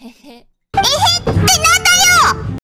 へへ。えへって